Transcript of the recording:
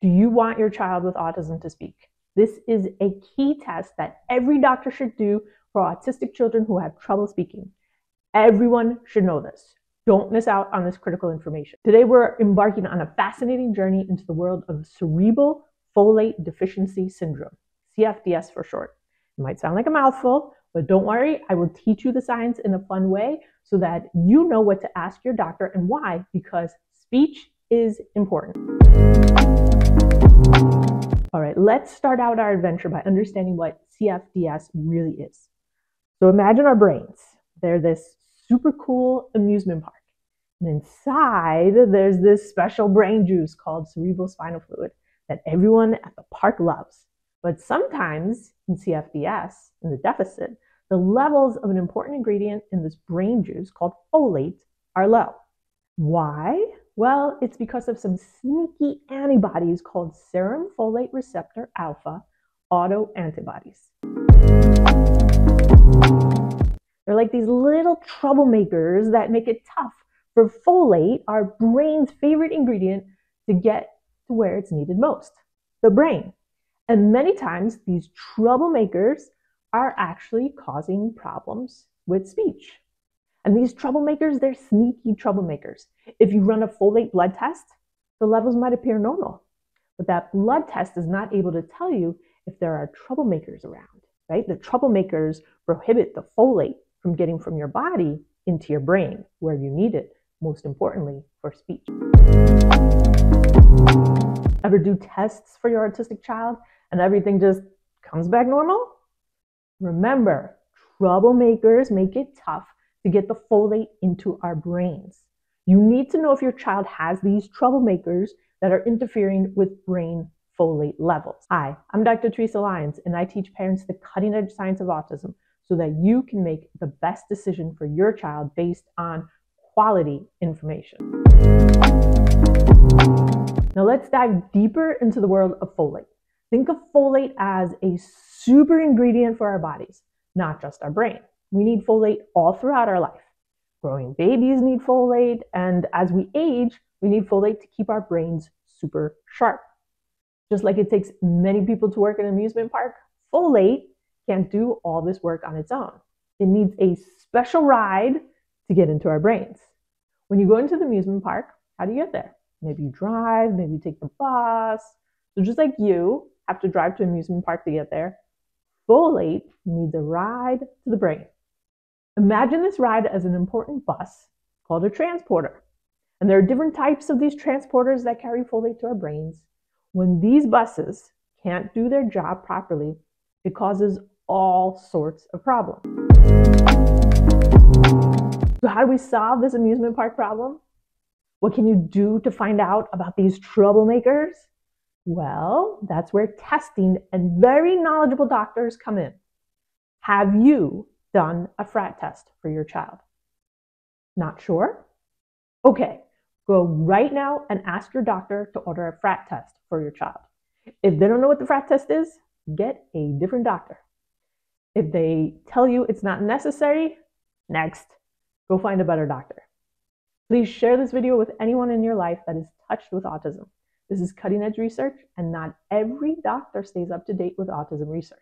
Do you want your child with autism to speak? This is a key test that every doctor should do for autistic children who have trouble speaking. Everyone should know this. Don't miss out on this critical information. Today, we're embarking on a fascinating journey into the world of cerebral folate deficiency syndrome, CFDS for short. It might sound like a mouthful, but don't worry, I will teach you the science in a fun way so that you know what to ask your doctor and why, because speech is important. All right, let's start out our adventure by understanding what CFDS really is. So imagine our brains. They're this super cool amusement park. And inside, there's this special brain juice called cerebral spinal fluid that everyone at the park loves. But sometimes in CFDS, in the deficit, the levels of an important ingredient in this brain juice called folate are low. Why? Well, it's because of some sneaky antibodies called serum folate receptor alpha autoantibodies. They're like these little troublemakers that make it tough for folate, our brain's favorite ingredient, to get to where it's needed most the brain. And many times, these troublemakers are actually causing problems with speech. And these troublemakers, they're sneaky troublemakers. If you run a folate blood test, the levels might appear normal. But that blood test is not able to tell you if there are troublemakers around, right? The troublemakers prohibit the folate from getting from your body into your brain where you need it most importantly, for speech. Ever do tests for your autistic child and everything just comes back normal? Remember, troublemakers make it tough to get the folate into our brains. You need to know if your child has these troublemakers that are interfering with brain folate levels. Hi, I'm Dr. Theresa Lyons, and I teach parents the cutting edge science of autism so that you can make the best decision for your child based on quality information. Now let's dive deeper into the world of folate. Think of folate as a super ingredient for our bodies, not just our brain. We need folate all throughout our life. Growing babies need folate, and as we age, we need folate to keep our brains super sharp. Just like it takes many people to work in an amusement park, folate can't do all this work on its own. It needs a special ride to get into our brains. When you go into the amusement park, how do you get there? Maybe you drive, maybe you take the bus. So just like you have to drive to an amusement park to get there, folate needs a ride to the brain. Imagine this ride as an important bus called a transporter. And there are different types of these transporters that carry folate to our brains. When these buses can't do their job properly, it causes all sorts of problems. So, how do we solve this amusement park problem? What can you do to find out about these troublemakers? Well, that's where testing and very knowledgeable doctors come in. Have you done a FRAT test for your child? Not sure? Okay, go right now and ask your doctor to order a FRAT test for your child. If they don't know what the FRAT test is, get a different doctor. If they tell you it's not necessary, next. Go find a better doctor. Please share this video with anyone in your life that is touched with autism. This is cutting edge research, and not every doctor stays up to date with autism research.